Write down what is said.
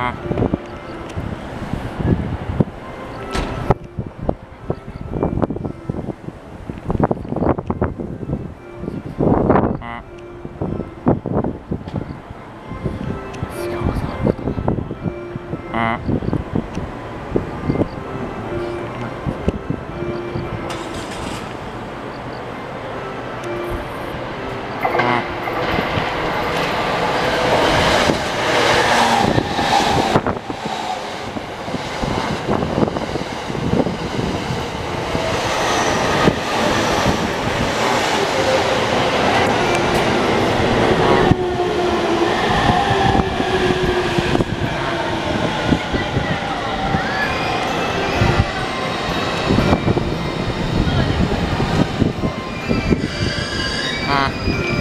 うん มา